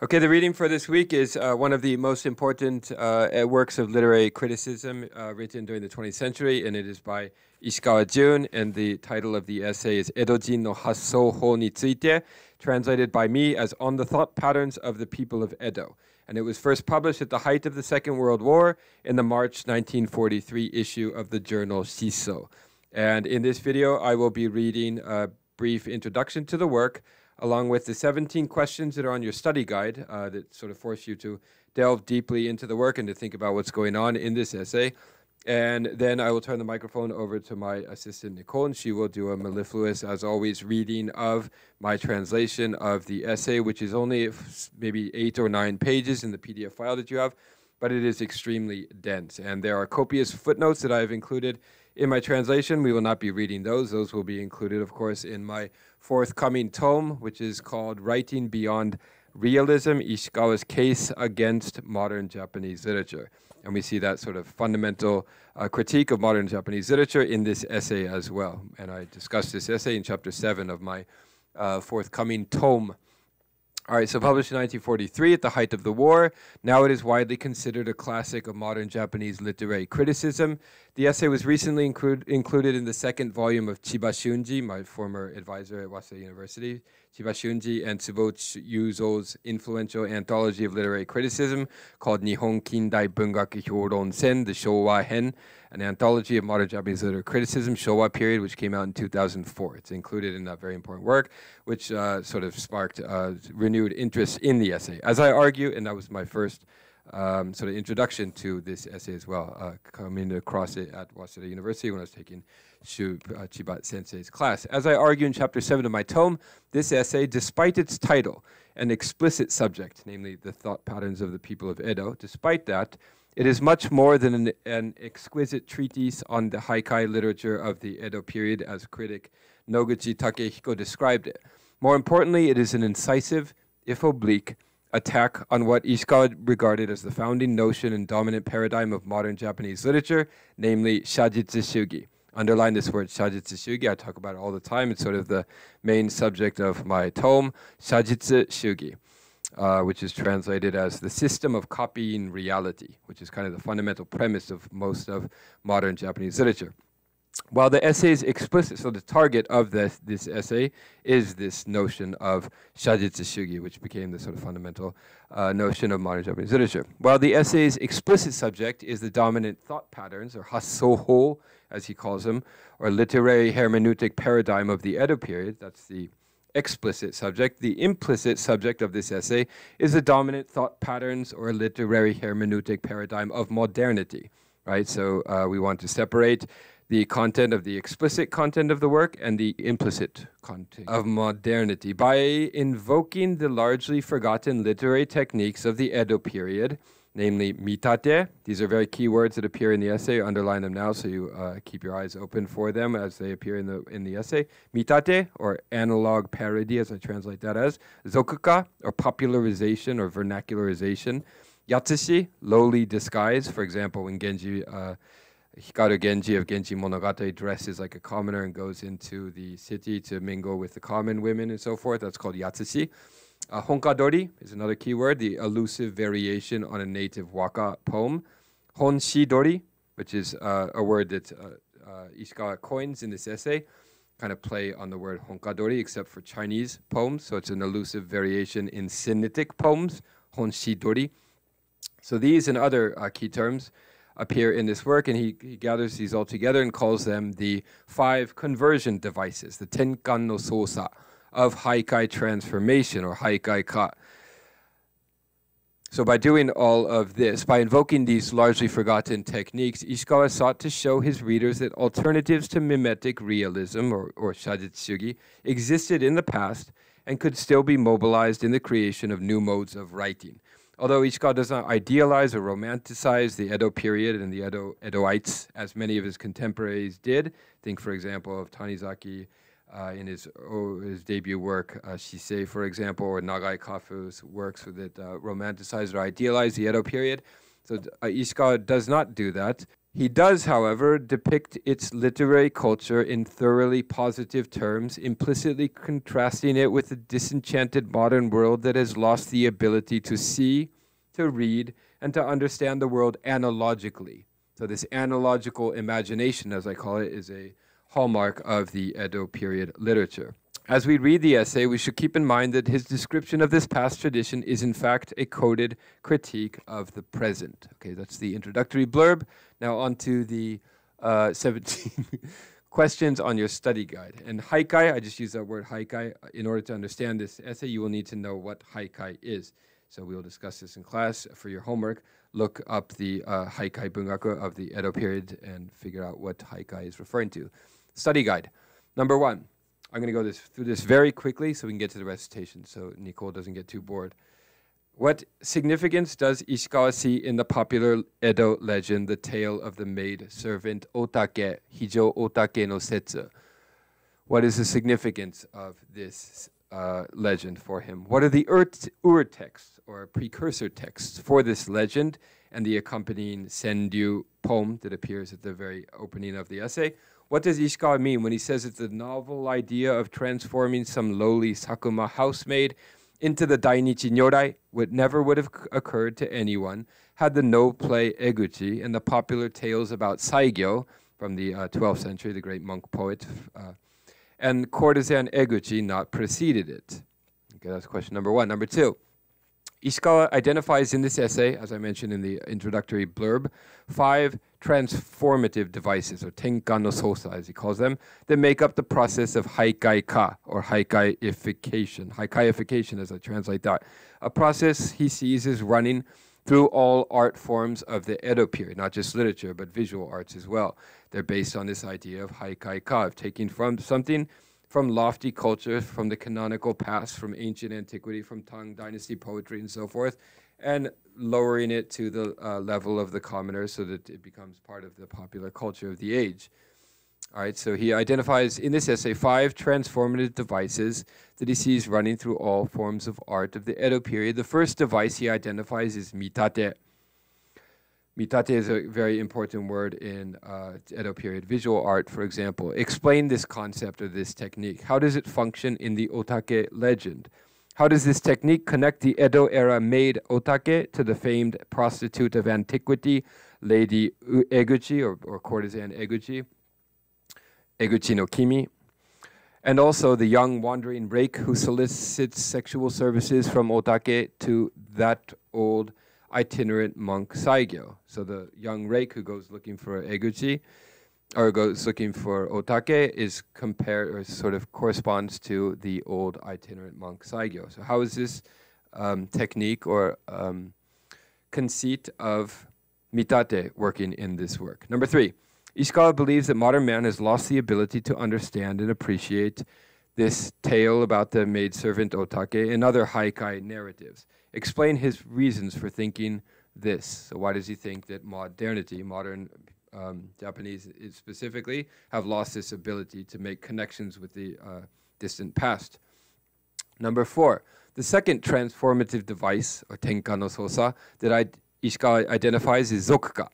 Okay, the reading for this week is uh, one of the most important uh, works of literary criticism uh, written during the 20th century, and it is by Ishikawa Jun, and the title of the essay is Edojin no Hassou Ho ni tsuite, translated by me as On the Thought Patterns of the People of Edo. And it was first published at the height of the Second World War in the March 1943 issue of the journal Shiso. And in this video, I will be reading a brief introduction to the work, along with the 17 questions that are on your study guide uh, that sort of force you to delve deeply into the work and to think about what's going on in this essay. And then I will turn the microphone over to my assistant, Nicole, and she will do a mellifluous, as always, reading of my translation of the essay, which is only maybe eight or nine pages in the PDF file that you have, but it is extremely dense. And there are copious footnotes that I have included in my translation. We will not be reading those. Those will be included, of course, in my forthcoming tome, which is called Writing Beyond Realism Ishikawa's Case Against Modern Japanese Literature. And we see that sort of fundamental uh, critique of modern Japanese literature in this essay as well. And I discuss this essay in chapter 7 of my uh, forthcoming tome. All right, so published in 1943 at the height of the war. Now it is widely considered a classic of modern Japanese literary criticism. The essay was recently include, included in the second volume of Chiba Shunji, my former advisor at Waseda University, Chiba Shunji and Tsubouchi Yuzo's influential anthology of literary criticism called Nihon Kindai Bungaku Hyoron Sen, the Showa Hen an anthology of modern Japanese literary criticism, Showa period, which came out in 2004. It's included in that very important work, which uh, sort of sparked uh, renewed interest in the essay. As I argue, and that was my first um, sort of introduction to this essay as well, uh, coming across it at Waseda University when I was taking Shu uh, Chiba Sensei's class. As I argue in chapter 7 of my tome, this essay, despite its title, an explicit subject, namely the thought patterns of the people of Edo, despite that, it is much more than an, an, exquisite treatise on the haikai literature of the Edo period, as critic Noguchi Takehiko described it. More importantly, it is an incisive, if oblique, attack on what Ishikawa regarded as the founding notion and dominant paradigm of modern Japanese literature, namely Shajitsu Shugi. Underline this word Shajitsu Shugi. I talk about it all the time. It's sort of the main subject of my tome, Shajitsu Shugi uh, which is translated as the system of copying reality, which is kind of the fundamental premise of most of modern Japanese literature. While the essay is explicit, so the target of this, this essay is this notion of shajitsu shugi, which became the sort of fundamental uh, notion of modern Japanese literature. While the essay's explicit subject is the dominant thought patterns, or hassouho, as he calls them, or literary hermeneutic paradigm of the Edo period, that's the explicit subject. The implicit subject of this essay is the dominant thought patterns or literary hermeneutic paradigm of modernity, right? So uh, we want to separate the content of the explicit content of the work and the implicit content of modernity by invoking the largely forgotten literary techniques of the Edo period namely mitate. These are very key words that appear in the essay. Underline them now so you uh, keep your eyes open for them as they appear in the, in the essay. Mitate, or analog parody, as I translate that as. Zokuka, or popularization or vernacularization. Yatsushi, lowly disguise. For example, when Genji, uh, Hikaru Genji of Genji Monogatari dresses like a commoner and goes into the city to mingle with the common women and so forth, that's called Yatsushi. Uh, honkadori is another keyword, the elusive variation on a native waka poem. Honshidori, which is uh, a word that uh, uh, Ishikawa coins in this essay, kind of play on the word honkadori, except for Chinese poems. So it's an elusive variation in Sinitic poems, honshidori. So these and other uh, key terms appear in this work, and he, he, gathers these all together and calls them the five conversion devices, the Tenkan no Sosa of Haikai transformation or Haikai ka. So by doing all of this, by invoking these largely forgotten techniques, Ishikawa sought to show his readers that alternatives to mimetic realism or, or existed in the past and could still be mobilized in the creation of new modes of writing. Although Ishikawa does not idealize or romanticize the Edo period and the Edo, Edoites, as many of his contemporaries did, think, for example, of Tanizaki uh, in his oh, his debut work, uh, Shisei, for example, or Nagai Kafu's works that uh, romanticize or idealize the Edo period. So uh, does not do that. He does, however, depict its literary culture in thoroughly positive terms, implicitly contrasting it with the disenchanted modern world that has lost the ability to see, to read, and to understand the world analogically. So, this analogical imagination, as I call it, is a hallmark of the Edo period literature. As we read the essay, we should keep in mind that his description of this past tradition is, in fact, a coded critique of the present. Okay, that's the introductory blurb. Now, on to the uh, 17 questions on your study guide. And haikai, I just use that word haikai. In order to understand this essay, you will need to know what haikai is. So we will discuss this in class. For your homework, look up the uh, haikai bungaku of the Edo period and figure out what haikai is referring to. Study guide. Number one. I'm going to go this, through this very quickly so we can get to the recitation so Nicole doesn't get too bored. What significance does Ishikawa see in the popular Edo legend, the tale of the maid servant Otake, Hijo Otake no Setsu? What is the significance of this uh, legend for him? What are the ur, texts or precursor texts for this legend and the accompanying Senryu poem that appears at the very opening of the essay? What does Ishikawa mean when he says it's the novel idea of transforming some lowly Sakuma housemaid into the Dainichi Nyorai would never would have occurred to anyone had the no play Eguchi and the popular tales about Saigyo from the uh, 12th century, the great monk poet, uh, and courtesan Eguchi not preceded it. Okay, that's question number one. Number two, Ishikawa identifies in this essay, as I mentioned in the introductory blurb, five transformative devices, or tenkan no sosa, as he calls them, that make up the process of haikai-ka, or haikaiification. Haikaiification, as I translate that. A process he sees as running through all art forms of the Edo period, not just literature, but visual arts as well. They're based on this idea of haikai-ka, of taking from something from lofty culture, from the canonical past, from ancient antiquity, from Tang Dynasty poetry and so forth, and lowering it to the uh, level of the commoner so that it becomes part of the popular culture of the age. All right, so he identifies in this essay five transformative devices that he sees running through all forms of art of the Edo period. The first device he identifies is mitate. Mitate is a very important word in uh, Edo period visual art, for example. Explain this concept or this technique. How does it function in the Otake legend? How does this technique connect the Edo era maid Otake to the famed prostitute of antiquity, Lady Eguchi or, or courtesan Eguchi, Eguchi no Kimi, and also the young wandering rake who solicits sexual services from Otake to that old itinerant monk Saigyo. So the young rake who goes looking for Eguchi or goes looking for otake is compared or sort of corresponds to the old itinerant monk Saigyo. So how is this um, technique or um, conceit of mitate working in this work? Number three, Ishikawa believes that modern man has lost the ability to understand and appreciate this tale about the maidservant otake and other haikai narratives. Explain his reasons for thinking this. So why does he think that modernity, modern um, Japanese specifically, have lost this ability to make connections with the uh, distant past. Number four, the second transformative device, or tenkan no sosa, that I, Ishikawa identifies is zokuka,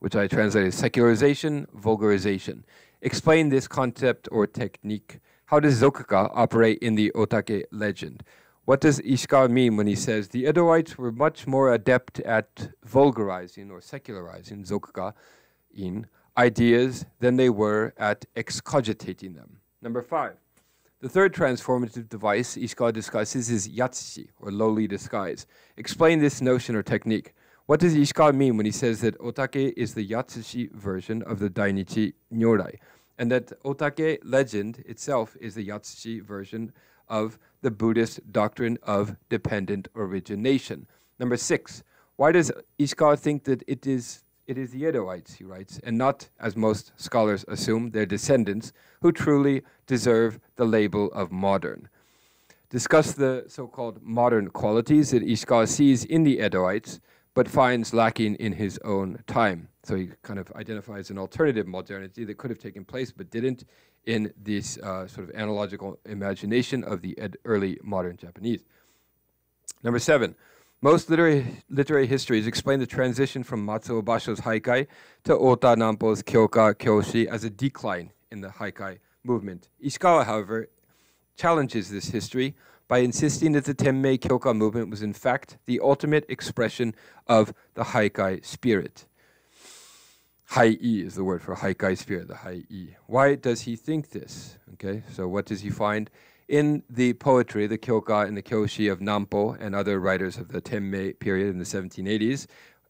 which I translate as secularization, vulgarization. Explain this concept or technique. How does zokuka operate in the otake legend? What does Ishikawa mean when he says the Edoites were much more adept at vulgarizing or secularizing zokuka in ideas than they were at excogitating them. Number five, the third transformative device Ishikawa discusses is yatsushi, or lowly disguise. Explain this notion or technique. What does Ishikawa mean when he says that otake is the yatsushi version of the dainichi nyorai, and that otake legend itself is the yatsushi version of the Buddhist doctrine of dependent origination? Number six, why does Ishikawa think that it is it is the Edoites, he writes, and not, as most scholars assume, their descendants, who truly deserve the label of modern. Discuss the so called modern qualities that Ishikawa sees in the Edoites, but finds lacking in his own time. So he kind of identifies an alternative modernity that could have taken place but didn't in this uh, sort of analogical imagination of the early modern Japanese. Number seven, Most literary, literary histories explain the transition from Matsuo Basho's haikai to Ota Nampo's kyoka kyoshi as a decline in the haikai movement. Ishikawa, however, challenges this history by insisting that the Tenmei Kyoka movement was in fact the ultimate expression of the haikai spirit. Hai is the word for haikai spirit, the hai Why does he think this? Okay, so what does he find in the poetry, the kyoka and the kyoshi of Nampo and other writers of the Tenmei period in the 1780s?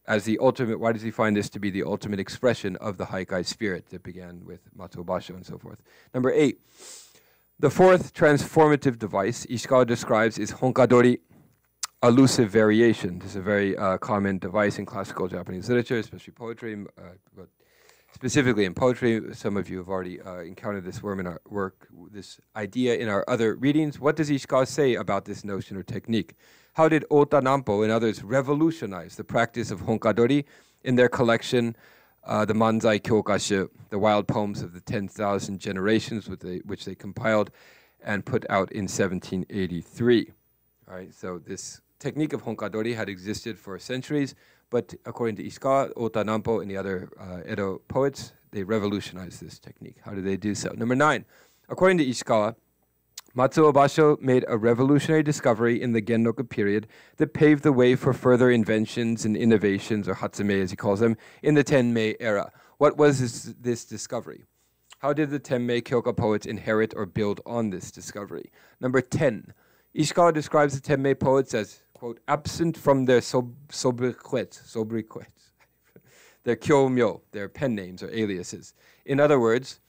As the ultimate, why does he find this to be the ultimate expression of the haikai spirit that began with Matsuo Basho and so forth? Number eight, the fourth transformative device Ishikawa describes is honkadori, elusive variation. This is a very uh, common device in classical Japanese literature, especially poetry, uh, specifically in poetry. Some of you have already uh, encountered this worm in our work, this idea in our other readings. What does Ishikawa say about this notion or technique? How did Ota Nampo and others revolutionize the practice of honkadori in their collection uh, the Manzai Kyokashu, the wild poems of the 10,000 generations, which they compiled and put out in 1783. All right, so this technique of honkadori had existed for centuries, but according to Ishikawa, Ota Nampo, and the other uh, Edo poets, they revolutionized this technique. How did they do so? Number nine, according to Ishikawa, Matsuo Basho made a revolutionary discovery in the Genroku period that paved the way for further inventions and innovations, or hatsume as he calls them, in the Tenmei era. What was this, this discovery? How did the Tenmei Kyoka poets inherit or build on this discovery? Number 10. Ishikawa describes the Tenmei poets as, quote, absent from their sob- sobriquets, their kyomyo, their pen names or aliases. In other words,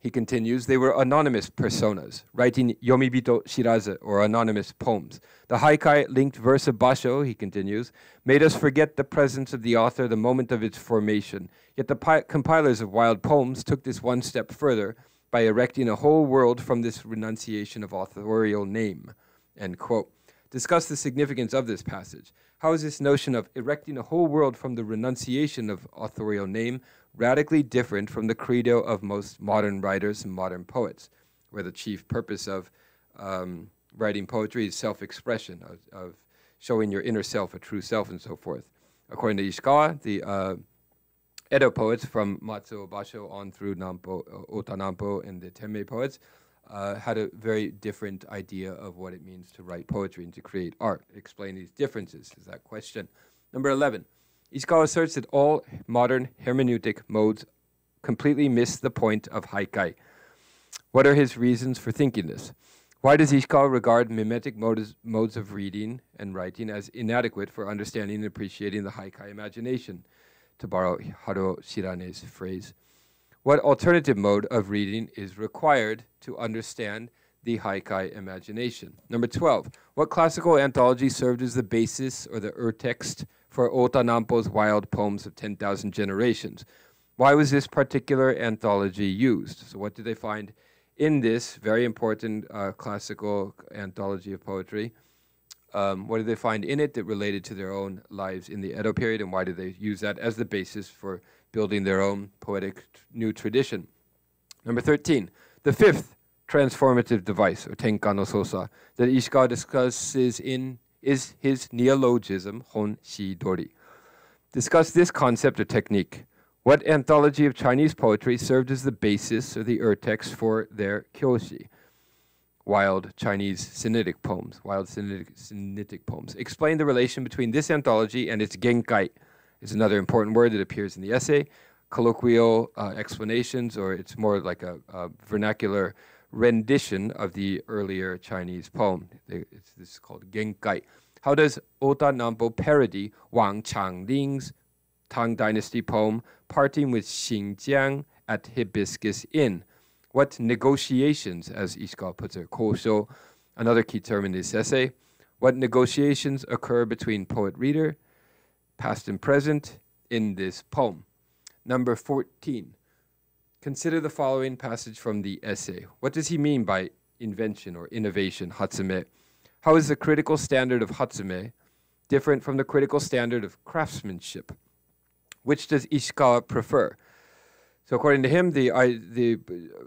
he continues, they were anonymous personas, writing Yomibito Shirazu, or anonymous poems. The haikai linked verse of Basho, he continues, made us forget the presence of the author the moment of its formation. Yet the pi- compilers of wild poems took this one step further by erecting a whole world from this renunciation of authorial name. End quote. Discuss the significance of this passage. How is this notion of erecting a whole world from the renunciation of authorial name radically different from the credo of most modern writers and modern poets, where the chief purpose of um, writing poetry is self expression, of, of, showing your inner self, a true self, and so forth. According to Ishikawa, the uh, Edo poets from Matsuo Basho on through Nampo, uh, Ota Nampo and the Tenmei poets uh, had a very different idea of what it means to write poetry and to create art. Explain these differences is that question. Number 11. Ishikawa asserts that all modern hermeneutic modes completely miss the point of haikai. What are his reasons for thinking this? Why does Ishikawa regard mimetic modes, modes of reading and writing as inadequate for understanding and appreciating the haikai imagination? To borrow Haruo Shirane's phrase. What alternative mode of reading is required to understand the haikai imagination? Number 12. What classical anthology served as the basis or the ur-text for Ota Nampo's Wild Poems of 10,000 Generations. Why was this particular anthology used? So, what did they find in this very important uh, classical anthology of poetry? Um, what did they find in it that related to their own lives in the Edo period, and why did they use that as the basis for building their own poetic new tradition? Number 13, the fifth transformative device, or Tenkan no Sosa, that Ishikawa discusses in is his neologism, Hon Shi Dori. Discuss this concept or technique. What anthology of Chinese poetry served as the basis or the ur-text for their kyoshi? Wild Chinese Sinitic poems, wild Sinitic, Sinitic poems. Explain the relation between this anthology and its genkai. Is another important word that appears in the essay. Colloquial uh, explanations, or it's more like a, a vernacular rendition of the earlier Chinese poem. It's, this is called Genkai. How does Ota Nampo parody Wang Changling's Tang Dynasty poem, Parting with Xin Jian at Hibiscus Inn? What negotiations, as Ishikawa puts it, kosho, another key term in this essay, what negotiations occur between poet-reader, past and present, in this poem? Number 14. Consider the following passage from the essay. What does he mean by invention or innovation, Hatsume? How is the critical standard of Hatsume different from the critical standard of craftsmanship? Which does Ishikawa prefer? So, according to him, the, I, the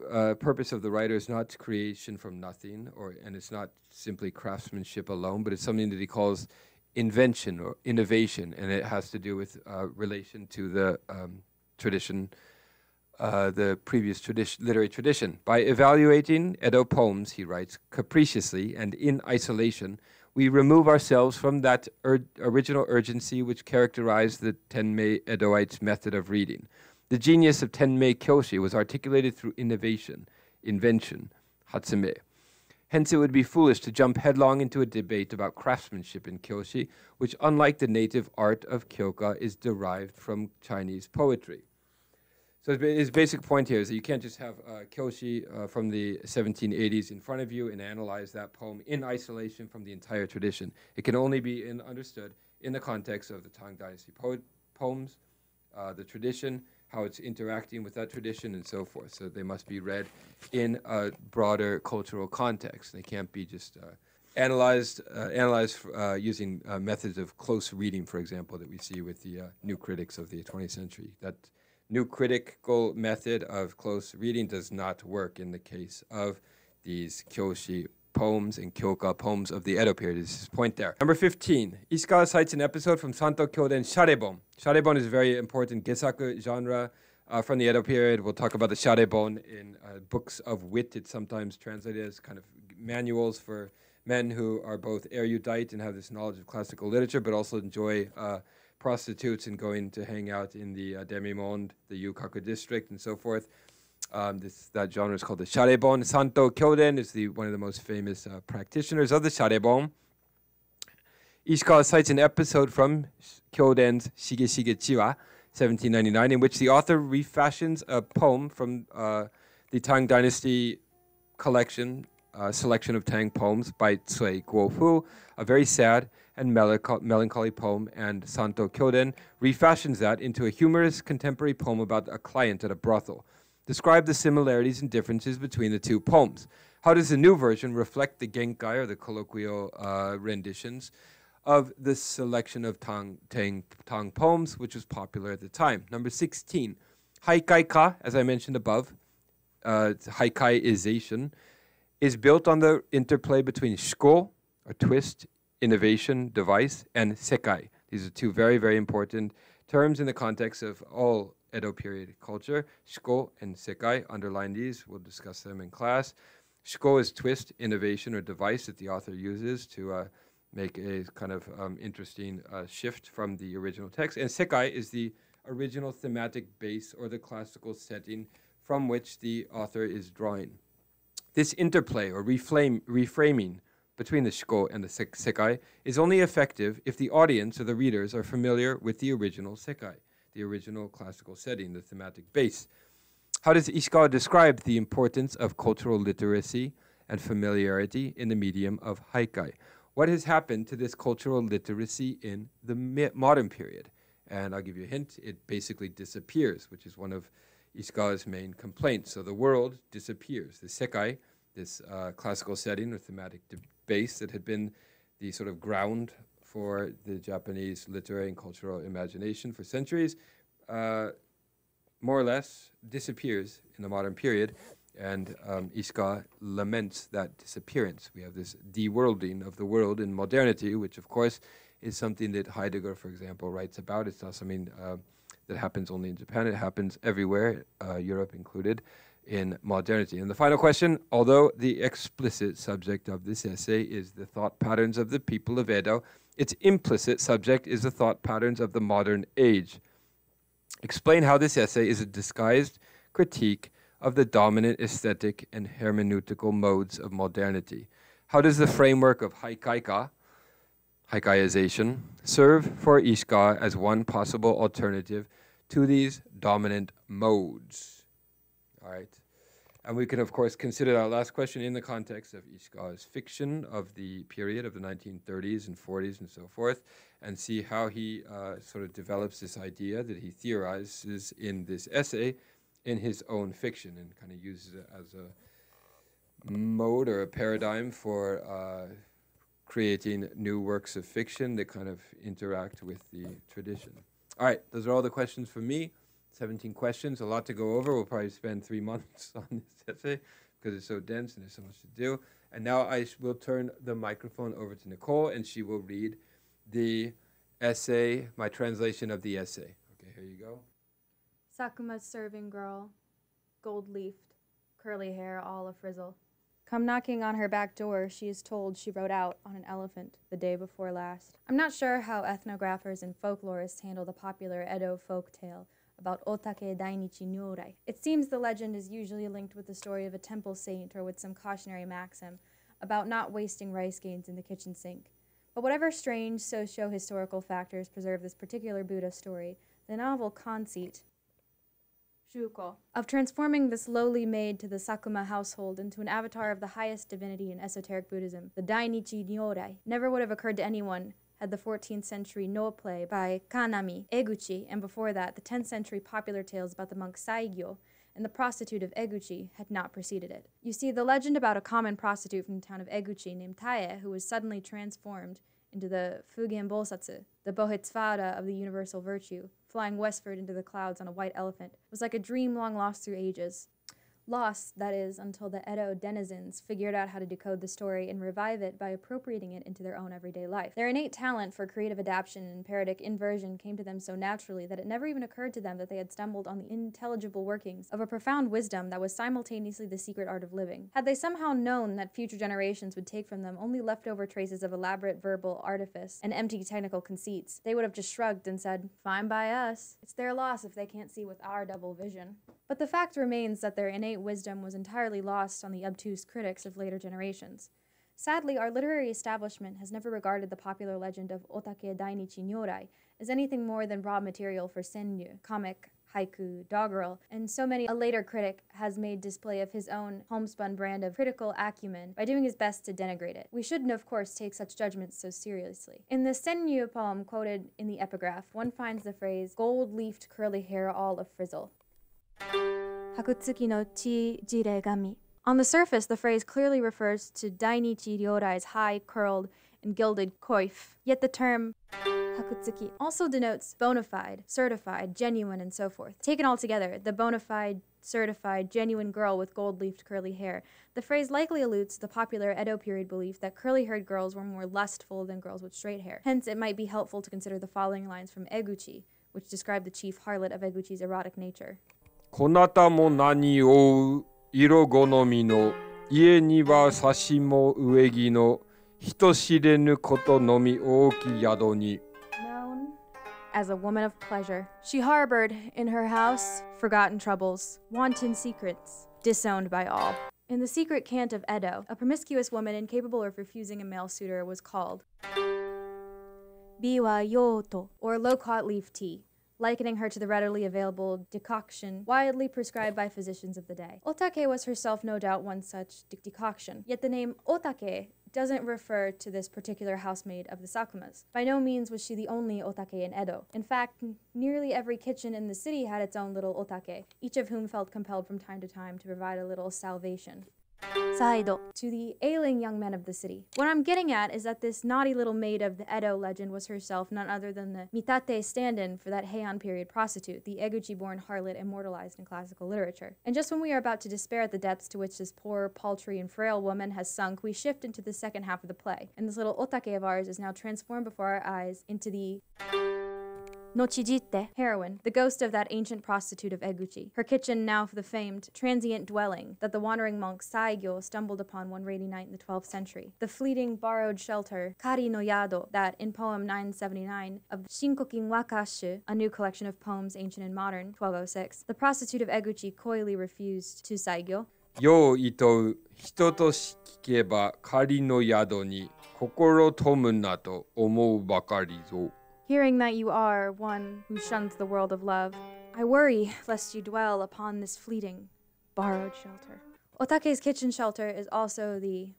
uh, purpose of the writer is not creation from nothing, or, and it's not simply craftsmanship alone, but it's something that he calls invention or innovation, and it has to do with uh, relation to the um, tradition, uh, the previous tradition, literary tradition. By evaluating Edo poems, he writes, capriciously and in isolation, we remove ourselves from that ur original urgency which characterized the Tenmei Edoites' method of reading. The genius of Tenmei Kyoshi was articulated through innovation, invention, Hatsume. Hence, it would be foolish to jump headlong into a debate about craftsmanship in Kyoshi, which, unlike the native art of Kyoka, is derived from Chinese poetry. So his basic point here is that you can't just have uh, Kyoshi uh, from the 1780s in front of you and analyze that poem in isolation from the entire tradition. It can only be in, understood in the context of the Tang Dynasty poems, uh, the tradition, how it's interacting with that tradition, and so forth. So they must be read in a broader cultural context. They can't be just uh, analyzed, uh, analyzed uh, using uh, methods of close reading, for example, that we see with the uh, new critics of the 20th century. That new critical method of close reading does not work in the case of these Kyoshi poems and Kyoka poems of the Edo period is his point there. Number 15, Ishikawa cites an episode from Santo Kyoden Sharebon. Sharebon is a very important Gesaku genre uh, from the Edo period. We'll talk about the Sharebon in uh, books of wit. It's sometimes translated as kind of manuals for men who are both erudite and have this knowledge of classical literature, but also enjoy uh, prostitutes and going to hang out in the uh, demi-monde, the Yukaku district, and so forth. Um, this, that genre is called the Sharebon. Santo Kyoden is the, one of the most famous uh, practitioners of the Sharebon. Ishikawa cites an episode from Kyoden's Shige Shige Chiwa, 1799, in which the author refashions a poem from uh, the Tang Dynasty collection, uh, selection of Tang poems by Cui Guofu, a very sad and melancholy poem, and Santo Kyoden refashions that into a humorous contemporary poem about a client at a brothel. Describe the similarities and differences between the two poems. How does the new version reflect the Genkai, or the colloquial uh, renditions, of this selection of Tang, Tang, Tang poems, which was popular at the time? Number 16, Haikai-ka, as I mentioned above, uh, Haikaization, is built on the interplay between shiko, a twist, innovation, device, and sekai. These are two very, very important terms in the context of all Edo period culture. Shiko and Sekai underline these. We'll discuss them in class. Shiko is twist, innovation, or device that the author uses to uh, make a kind of um, interesting uh, shift from the original text. And Sekai is the original thematic base or the classical setting from which the author is drawing. This interplay or reframe, reframing between the shiko and the sekai is only effective if the audience or the readers are familiar with the original sekai the original classical setting, the thematic base. How does Ishikawa describe the importance of cultural literacy and familiarity in the medium of haikai? What has happened to this cultural literacy in the modern period? And I'll give you a hint, it basically disappears, which is one of Ishikawa's main complaints. So the world disappears. The sekai, this uh, classical setting or thematic base that had been the sort of ground for the Japanese literary and cultural imagination for centuries, uh, more or less disappears in the modern period. And um, Ishikawa laments that disappearance. We have this de-worlding of the world in modernity, which of course is something that Heidegger, for example, writes about. It's not something uh, that happens only in Japan. It happens everywhere, uh, Europe included, in modernity. And the final question, although the explicit subject of this essay is the thought patterns of the people of Edo, its implicit subject is the thought patterns of the modern age. Explain how this essay is a disguised critique of the dominant aesthetic and hermeneutical modes of modernity. How does the framework of haikaika, haikaization, serve for Ishikawa as one possible alternative to these dominant modes? All right. And we can, of course, consider our last question in the context of Ishikawa's fiction of the period of the 1930s and 40s and so forth, and see how he uh, sort of develops this idea that he theorizes in this essay in his own fiction and kind of uses it as a mode or a paradigm for uh, creating new works of fiction that kind of interact with the tradition. All right, those are all the questions for me. 17 questions, a lot to go over. We'll probably spend three months on this essay because it's so dense and there's so much to do. And now I will turn the microphone over to Nicole and she will read the essay, my translation of the essay. Okay, here you go. Sakuma's serving girl, gold leafed, curly hair all a frizzle. Come knocking on her back door, she is told she rode out on an elephant the day before last. I'm not sure how ethnographers and folklorists handle the popular Edo folk tale about Otake Dainichi Nyorai. It seems the legend is usually linked with the story of a temple saint or with some cautionary maxim about not wasting rice grains in the kitchen sink. But whatever strange socio historical factors preserve this particular Buddha story, the novel conceit Shuko, of transforming this lowly maid to the Sakuma household into an avatar of the highest divinity in esoteric Buddhism, the Dainichi Nyorai, never would have occurred to anyone had the 14th century Noh play by Kanami Eguchi, and before that, the 10th century popular tales about the monk Saigyo and the prostitute of Eguchi had not preceded it. You see, the legend about a common prostitute from the town of Eguchi named Tae, who was suddenly transformed into the Fugen Bosatsu, the Bodhisattva of the universal virtue, flying westward into the clouds on a white elephant, was like a dream long lost through ages. Lost, that is, until the Edo denizens figured out how to decode the story and revive it by appropriating it into their own everyday life. Their innate talent for creative adaptation and parodic inversion came to them so naturally that it never even occurred to them that they had stumbled on the intelligible workings of a profound wisdom that was simultaneously the secret art of living. Had they somehow known that future generations would take from them only leftover traces of elaborate verbal artifice and empty technical conceits, they would have just shrugged and said, Fine by us. It's their loss if they can't see with our double vision. But the fact remains that their innate wisdom was entirely lost on the obtuse critics of later generations. Sadly, our literary establishment has never regarded the popular legend of Otake Dainichi Nyorai as anything more than raw material for senryu, comic, haiku, doggerel, and so many a later critic has made display of his own homespun brand of critical acumen by doing his best to denigrate it. We shouldn't, of course, take such judgments so seriously. In the Senryu poem quoted in the epigraph, one finds the phrase, gold-leafed curly hair all a frizzle. Hakutsuki no chi jiregami. On the surface, the phrase clearly refers to Dainichi Nyorai's high, curled, and gilded coif. Yet the term Hakutsuki also denotes bona fide, certified, genuine, and so forth. Taken all together, the bona fide, certified, genuine girl with gold leafed curly hair. The phrase likely alludes to the popular Edo period belief that curly haired girls were more lustful than girls with straight hair. Hence, it might be helpful to consider the following lines from Eguchi, which describe the chief harlot of Eguchi's erotic nature. こなたも何を色好みの家には差しも植木の人知れぬことのみ大き宿に。as a woman of pleasure. She harbored in her house forgotten troubles, wanton secrets, disowned by all. In the secret cant of Edo, a promiscuous woman incapable of refusing a male suitor was called biwa yoto, or loquat leaf tea likening her to the readily available decoction widely prescribed by physicians of the day. Otake was herself no doubt one such de- decoction, yet the name Otake doesn't refer to this particular housemaid of the Sakumas. By no means was she the only otake in Edo. In fact, n- nearly every kitchen in the city had its own little otake, each of whom felt compelled from time to time to provide a little salvation. Saido to the ailing young men of the city. What I'm getting at is that this naughty little maid of the Edo legend was herself none other than the Mitate stand-in for that Heian period prostitute, the Eguchi-born harlot immortalized in classical literature. And just when we are about to despair at the depths to which this poor, paltry, and frail woman has sunk, we shift into the second half of the play, and this little otake of ours is now transformed before our eyes into the Nochijite, heroine, the ghost of that ancient prostitute of Eguchi. Her kitchen now the famed transient dwelling that the wandering monk Saigyo stumbled upon one rainy night in the 12th century. The fleeting borrowed shelter, Kari no Yado, that in poem 979 of Shinkokin Wakashu, a new collection of poems ancient and modern, 1206, the prostitute of Eguchi coyly refused to Saigyo. よう糸う人とし聞けば仮の宿に心富むなと思うばかりぞ Hearing that you are one who shuns the world of love, I worry lest you dwell upon this fleeting, borrowed shelter. Otake's kitchen shelter is also the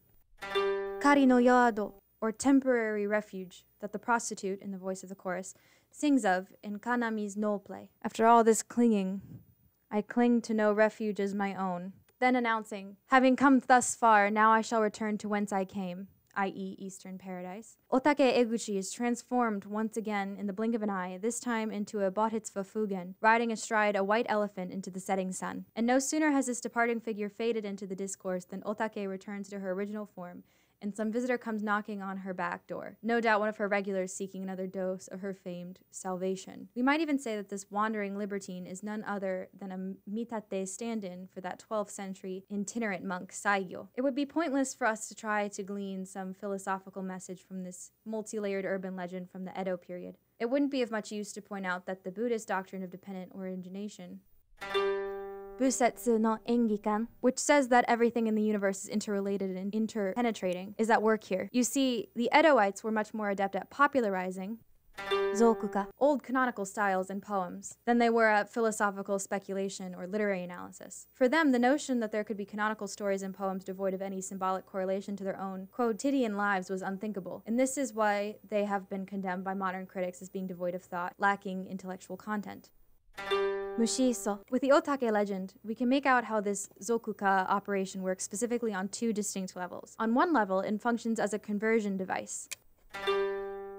kari no yado, or temporary refuge, that the prostitute, in the voice of the chorus, sings of in Kanami's no play. After all this clinging, I cling to no refuge as my own. Then announcing, having come thus far, now I shall return to whence I came i.e., Eastern Paradise. Otake Eguchi is transformed once again in the blink of an eye, this time into a Bodhisattva Fugen, riding astride a white elephant into the setting sun. And no sooner has this departing figure faded into the discourse than Otake returns to her original form, and some visitor comes knocking on her back door. No doubt one of her regulars seeking another dose of her famed salvation. We might even say that this wandering libertine is none other than a mitate stand in for that 12th century itinerant monk Saigyo. It would be pointless for us to try to glean some philosophical message from this multi layered urban legend from the Edo period. It wouldn't be of much use to point out that the Buddhist doctrine of dependent origination Busetsu no Engikan, which says that everything in the universe is interrelated and interpenetrating, is at work here. You see, the Edoites were much more adept at popularizing zokuka, old canonical styles and poems, than they were at philosophical speculation or literary analysis. For them, the notion that there could be canonical stories and poems devoid of any symbolic correlation to their own quotidian lives was unthinkable, and this is why they have been condemned by modern critics as being devoid of thought, lacking intellectual content. Mushiso. With the Otake legend, we can make out how this Zokuka operation works specifically on two distinct levels. On one level, it functions as a conversion device.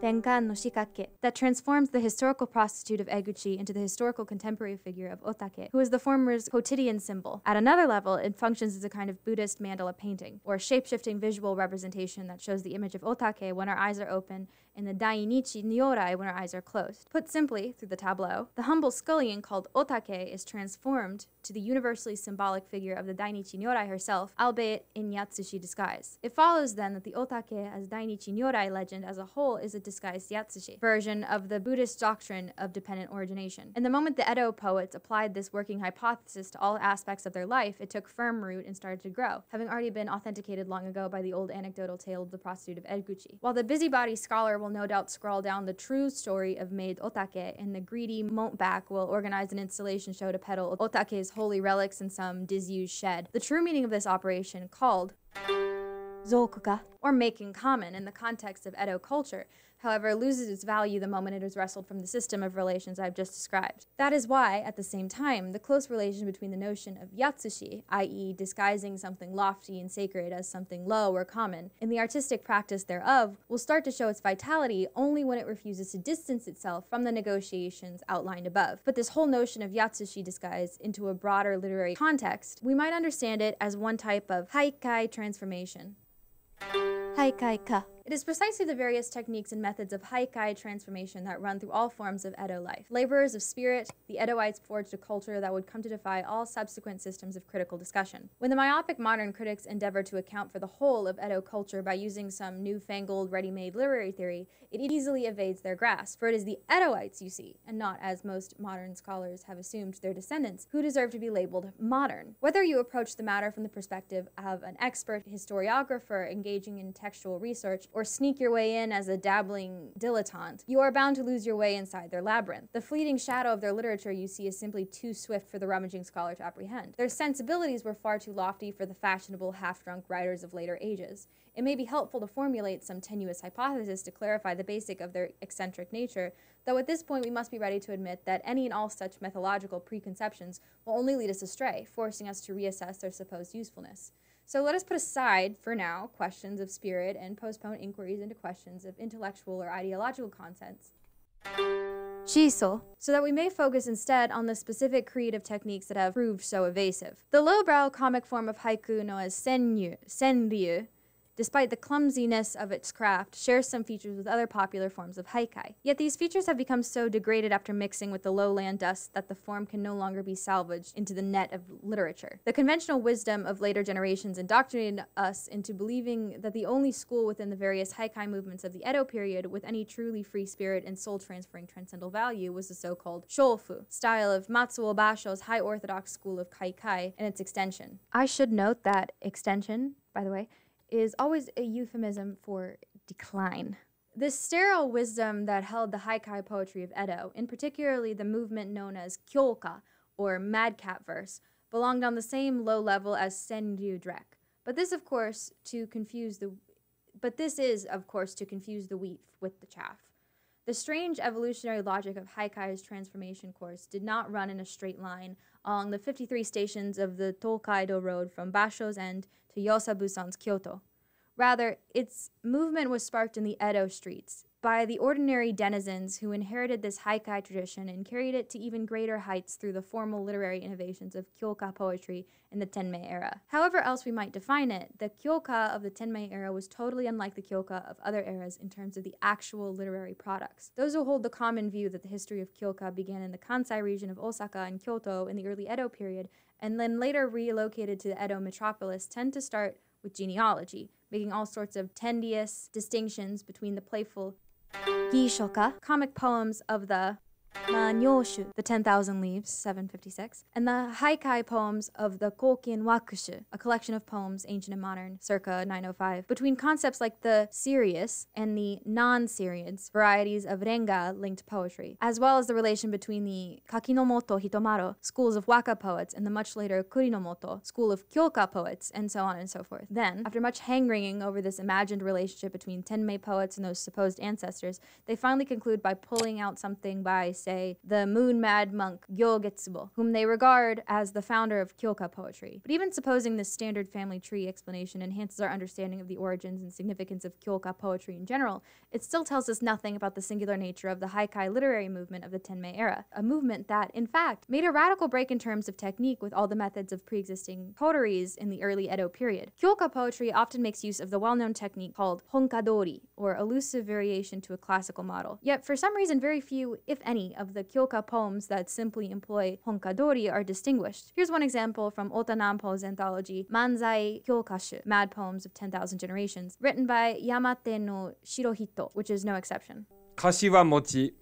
Tenkan no Shikake, that transforms the historical prostitute of Eguchi into the historical contemporary figure of Otake, who is the former's quotidian symbol. At another level, it functions as a kind of Buddhist mandala painting, or shape-shifting visual representation that shows the image of Otake when our eyes are open and the Dainichi Nyorai when our eyes are closed. Put simply, through the tableau, the humble scullion called Otake is transformed to the universally symbolic figure of the Dainichi Nyorai herself, albeit in Yatsushi disguise. It follows then that the Otake as Dainichi Nyorai legend as a whole is a disguised Yatsushi version of the Buddhist doctrine of dependent origination. And the moment the Edo poets applied this working hypothesis to all aspects of their life, it took firm root and started to grow, having already been authenticated long ago by the old anecdotal tale of the prostitute of Eguchi. While the busybody scholar will no doubt scrawl down the true story of maid Otake, and the greedy montback will organize an installation show to peddle Otake's holy relics in some disused shed. The true meaning of this operation, called Zokuka, or making common in the context of Edo culture, however, loses its value the moment it is wrestled from the system of relations I've just described. That is why, at the same time, the close relation between the notion of yatsushi, i.e., disguising something lofty and sacred as something low or common, and the artistic practice thereof, will start to show its vitality only when it refuses to distance itself from the negotiations outlined above. But this whole notion of yatsushi disguise into a broader literary context, we might understand it as one type of haikai transformation. Haikai ka it is precisely the various techniques and methods of haikai transformation that run through all forms of Edo life. Laborers of spirit, the Edoites forged a culture that would come to defy all subsequent systems of critical discussion. When the myopic modern critics endeavor to account for the whole of Edo culture by using some newfangled, ready-made literary theory, it easily evades their grasp, for it is the Edoites, you see, and not, as most modern scholars have assumed, their descendants, who deserve to be labeled modern. Whether you approach the matter from the perspective of an expert historiographer engaging in textual research, or sneak your way in as a dabbling dilettante, you are bound to lose your way inside their labyrinth. The fleeting shadow of their literature you see is simply too swift for the rummaging scholar to apprehend. Their sensibilities were far too lofty for the fashionable, half-drunk writers of later ages. It may be helpful to formulate some tenuous hypothesis to clarify the basic of their eccentric nature, though at this point we must be ready to admit that any and all such methodological preconceptions will only lead us astray, forcing us to reassess their supposed usefulness. So let us put aside, for now, questions of spirit and postpone inquiries into questions of intellectual or ideological contents. Shiso, so that we may focus instead on the specific creative techniques that have proved so evasive. The lowbrow comic form of haiku known as senryu, senryu despite the clumsiness of its craft, shares some features with other popular forms of haikai. Yet these features have become so degraded after mixing with the lowland dust that the form can no longer be salvaged into the net of literature. The conventional wisdom of later generations indoctrinated us into believing that the only school within the various haikai movements of the Edo period with any truly free spirit and soul transferring transcendental value was the so-called shofu, style of Matsuo Basho's high orthodox school of haikai and its extension. I should note that extension, by the way, is always a euphemism for decline. This sterile wisdom that held the haikai poetry of Edo, in particularly the movement known as kyoka, or madcap verse, belonged on the same low level as senryu drek. But this, of course, to confuse the but this is, of course, to confuse the wheat with the chaff. The strange evolutionary logic of Haikai's transformation course did not run in a straight line along the 53 stations of the Tokaido Road from Basho's end to Yosa Buson's Kyoto. Rather, its movement was sparked in the Edo streets, by the ordinary denizens who inherited this haikai tradition and carried it to even greater heights through the formal literary innovations of kyoka poetry in the Tenmei era. However else we might define it, the kyoka of the Tenmei era was totally unlike the kyoka of other eras in terms of the actual literary products. Those who hold the common view that the history of kyoka began in the Kansai region of Osaka and Kyoto in the early Edo period and then later relocated to the Edo metropolis tend to start with genealogy, making all sorts of tendious distinctions between the playful Gishoka, comic poems of the Manyoshu, The 10,000 Leaves, 756, and the Haikai poems of the Kokin Wakashu, a collection of poems, ancient and modern, circa 905, between concepts like the serious and the non-serious varieties of Renga linked poetry, as well as the relation between the Kakinomoto Hitomaro schools of Waka poets and the much later Kurinomoto school of Kyoka poets, and so on and so forth. Then, after much hang-wringing over this imagined relationship between Tenmei poets and those supposed ancestors, they finally conclude by pulling out something by say, the moon mad monk Gyogetsubo, whom they regard as the founder of Kyoka poetry. But even supposing this standard family tree explanation enhances our understanding of the origins and significance of Kyoka poetry in general, it still tells us nothing about the singular nature of the Haikai literary movement of the Tenmei era, a movement that, in fact, made a radical break in terms of technique with all the methods of pre-existing coteries in the early Edo period. Kyoka poetry often makes use of the well-known technique called honkadori, or elusive variation to a classical model. Yet, for some reason, very few, if any, of the Kyoka poems that simply employ honkadori are distinguished. Here's one example from Ota Nampo's anthology Manzai Kyokashu, Mad Poems of 10,000 Generations, written by Yamate no Shirohito, which is no exception. 柏餅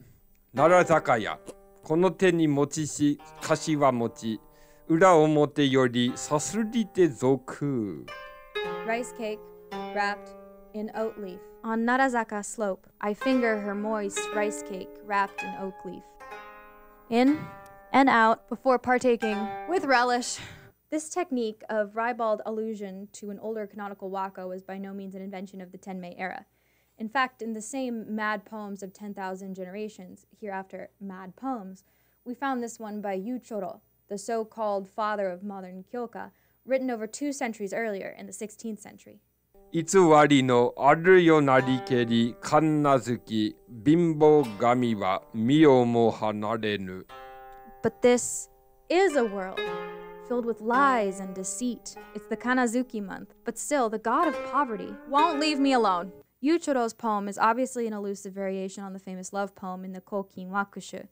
奈良酒屋この手に持ちし柏餅裏表よりさすりて俗 Rice cake wrapped in oat leaf. On Narazaka slope, I finger her moist rice cake wrapped in oak leaf. In and out before partaking with relish. This technique of ribald allusion to an older canonical waka was by no means an invention of the Tenmei era. In fact, in the same Mad Poems of 10,000 Generations, hereafter Mad Poems, we found this one by Yu Choro, the so called father of modern Kyoka, written over two centuries earlier in the 16th century. 偽りのあるよなりけりかんなずき貧乏神は身をも離れぬ。But this is a world filled with lies and deceit. It's the Kannazuki month, but still, the god of poverty won't leave me alone. Yuchoro's poem is obviously an elusive variation on the famous love poem in the Kokin Wakashu,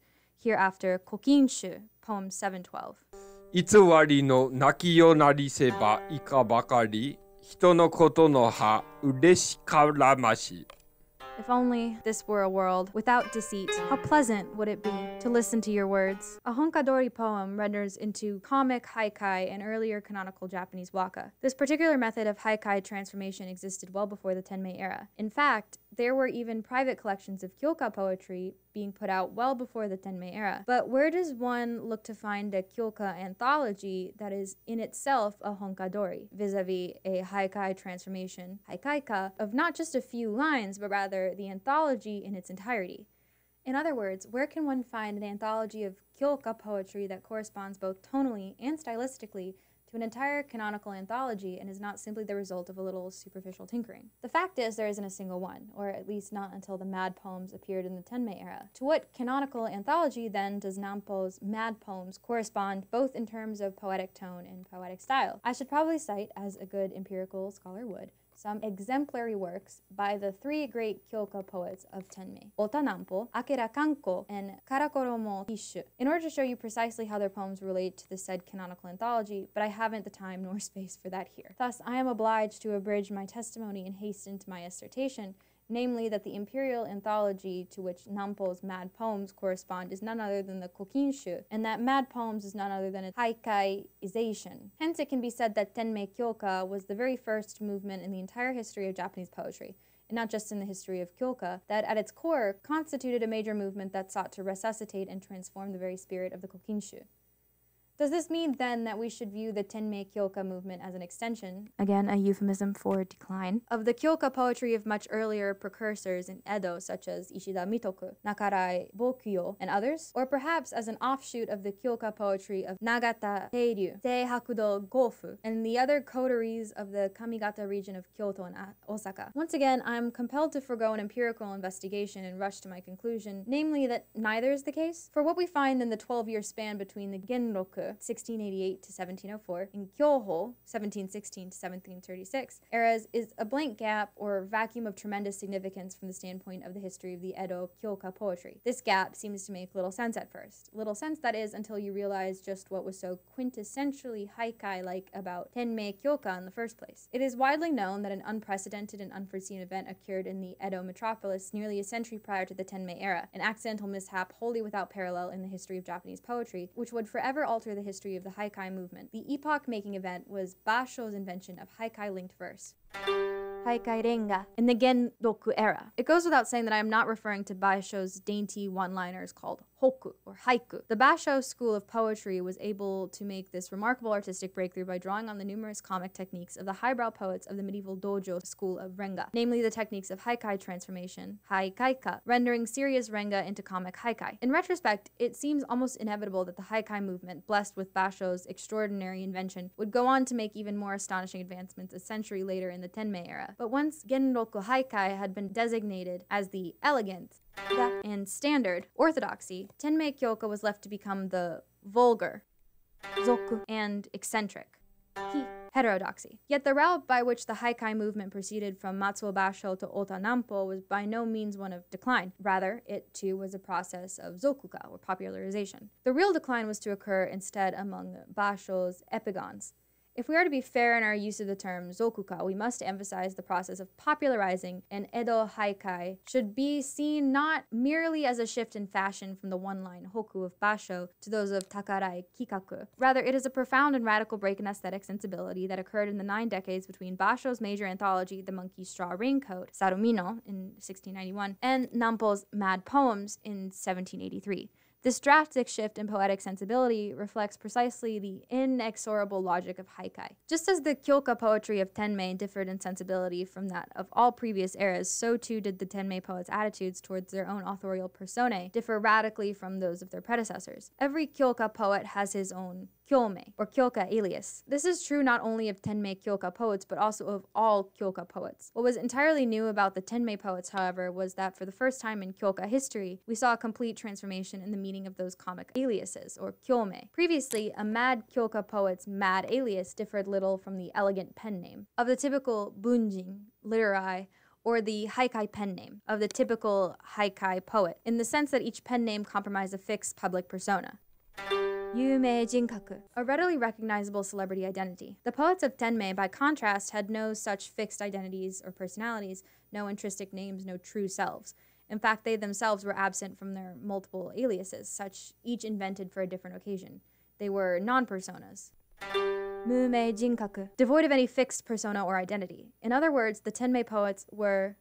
hereafter Kokinshu, poem 712. 偽りの泣きよなりせばいかばかり 人のことの葉嬉しからまし If only this were a world without deceit, how pleasant would it be to listen to your words? A Honkadori poem renders into comic haikai and earlier canonical Japanese waka. This particular method of haikai transformation existed well before the Tenmei era. In fact, there were even private collections of kyoka poetry being put out well before the Tenmei era. But where does one look to find a kyoka anthology that is in itself a honkadori, vis-a-vis a haikai transformation, haikaika, of not just a few lines, but rather the anthology in its entirety? In other words, where can one find an anthology of kyoka poetry that corresponds both tonally and stylistically to an entire canonical anthology and is not simply the result of a little superficial tinkering. The fact is, there isn't a single one, or at least not until the Mad Poems appeared in the Tenmei era. To what canonical anthology, then, does Nampo's Mad Poems correspond both in terms of poetic tone and poetic style? I should probably cite, as a good empirical scholar would, some exemplary works by the three great Kyoka poets of Tenmei, Otanampo, Akera Kanko, and Karakoromo Kishu, in order to show you precisely how their poems relate to the said canonical anthology, but I haven't the time nor space for that here. Thus, I am obliged to abridge my testimony and hasten to my assertion, namely that the imperial anthology to which Nampo's mad poems correspond is none other than the Kokinshu, and that mad poems is none other than a haikaization. Hence, it can be said that Tenmei Kyoka was the very first movement in the entire history of Japanese poetry, and not just in the history of Kyoka, that at its core constituted a major movement that sought to resuscitate and transform the very spirit of the Kokinshu. Does this mean then that we should view the Tenmei Kyoka movement as an extension, again a euphemism for decline, of the Kyoka poetry of much earlier precursors in Edo such as Ishida Mitoku, Nakarai Bokyo, and others? Or perhaps as an offshoot of the Kyoka poetry of Nagata Teiryu, Teihakudo Gofu, and the other coteries of the Kamigata region of Kyoto and Osaka? Once again, I'm compelled to forego an empirical investigation and rush to my conclusion, namely that neither is the case. For what we find in the 12 year span between the Genroku 1688 to 1704, and Kyoho, 1716 to 1736, eras is a blank gap or vacuum of tremendous significance from the standpoint of the history of the Edo Kyoka poetry. This gap seems to make little sense at first. Little sense, that is, until you realize just what was so quintessentially haikai like about Tenmei Kyoka in the first place. It is widely known that an unprecedented and unforeseen event occurred in the Edo metropolis nearly a century prior to the Tenmei era, an accidental mishap wholly without parallel in the history of Japanese poetry, which would forever alter the history of the Haikai movement. The epoch making event was Basho's invention of Haikai linked verse. Haikai Renga in the Genroku era. It goes without saying that I am not referring to Basho's dainty one liners called hokku or haiku. The Basho school of poetry was able to make this remarkable artistic breakthrough by drawing on the numerous comic techniques of the highbrow poets of the medieval dojo school of Renga, namely the techniques of haikai transformation, haikaika, rendering serious Renga into comic haikai. In retrospect, it seems almost inevitable that the haikai movement, blessed with Basho's extraordinary invention, would go on to make even more astonishing advancements a century later in the Tenmei era. But once Genroku haikai had been designated as the elegant, and standard orthodoxy, Tenmei Kyoka was left to become the vulgar, zoku, and eccentric, heterodoxy. Yet the route by which the Haikai movement proceeded from Matsuo Basho to Ota Nampo was by no means one of decline. Rather, it too was a process of zokuka, or popularization. The real decline was to occur instead among Basho's epigons, if we are to be fair in our use of the term zokuka, we must emphasize the process of popularizing, and Edo haikai should be seen not merely as a shift in fashion from the one-line hokku of Basho to those of Takarai Kikaku. Rather, it is a profound and radical break in aesthetic sensibility that occurred in the nine decades between Basho's major anthology, The Monkey Straw Raincoat, Sarumino, in 1691, and Nampo's Mad Poems in 1783. This drastic shift in poetic sensibility reflects precisely the inexorable logic of haikai. Just as the Kyoka poetry of Tenmei differed in sensibility from that of all previous eras, so too did the Tenmei poets' attitudes towards their own authorial personae differ radically from those of their predecessors. Every Kyoka poet has his own Kyomei, or Kyoka alias. This is true not only of Tenmei Kyoka poets, but also of all Kyoka poets. What was entirely new about the Tenmei poets, however, was that for the first time in Kyoka history, we saw a complete transformation in the meaning of those comic aliases, or Kyomei. Previously, a mad Kyoka poet's mad alias differed little from the elegant pen name of the typical bunjin, literati, or the haikai pen name of the typical haikai poet, in the sense that each pen name comprised a fixed public persona. Yume Jinkaku, a readily recognizable celebrity identity. The poets of Tenmei, by contrast, had no such fixed identities or personalities, no intrinsic names, no true selves. In fact, they themselves were absent from their multiple aliases, such each invented for a different occasion. They were non personas. Mume Jinkaku, devoid of any fixed persona or identity. In other words, the Tenmei poets were